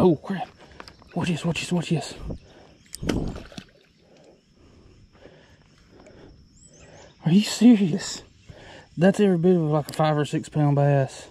Oh crap. Watch this, watch this, watch this. Are you serious? That's every bit of like a five or six pound bass.